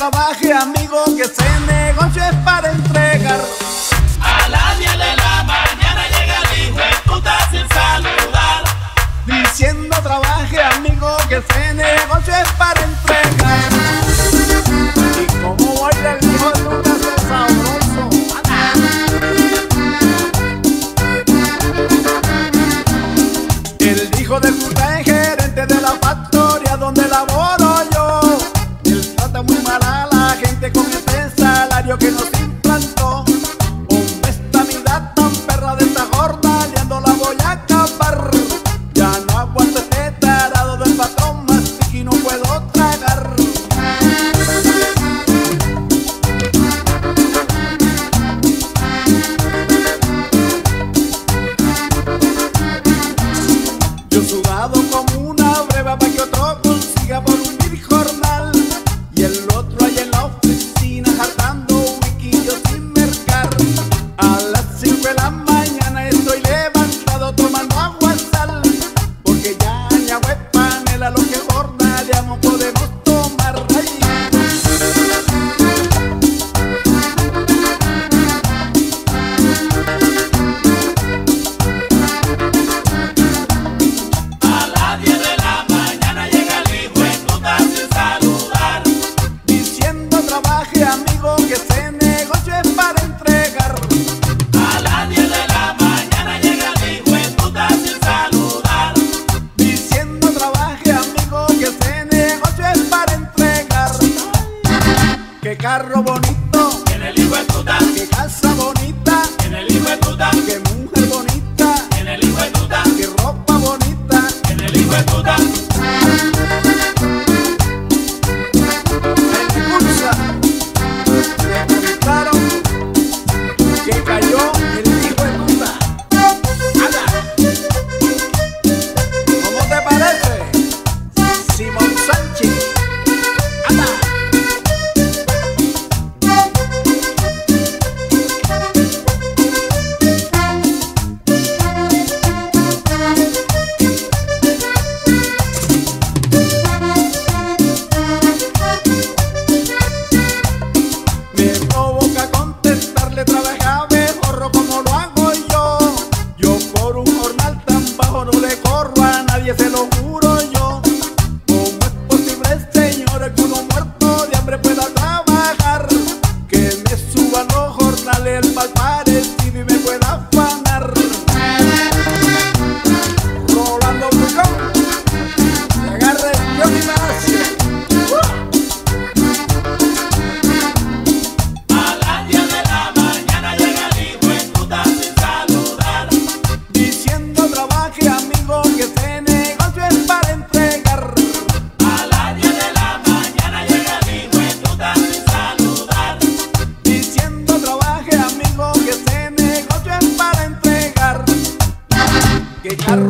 trabaje, amigo, que ese negocio es para entregar. A las 10 de la mañana llega el hijo de puta sin saludar. Diciendo trabaje, amigo, que ese negocio es para entregar. Y como baila el hijo de puta es sabroso. El hijo de puta es gerente de la factoria donde laboro yo. Él trata muy mal Trabaje amigo que este negocio es para entregar. A las 10 de la mañana llega el hijo estutar sin saludar. Diciendo trabaje amigo que este negocio es para entregar. Que carro bonito, en el hijo estutar. Que casa bonita, en el hijo estutar. Que mujer bonita, en el hijo estutar. Que ropa bonita, en el hijo estutar. se lo juro yo. ¿Cómo es posible, el señor, alguno muerto de hambre pueda trabajar? Que me suban los jornales el que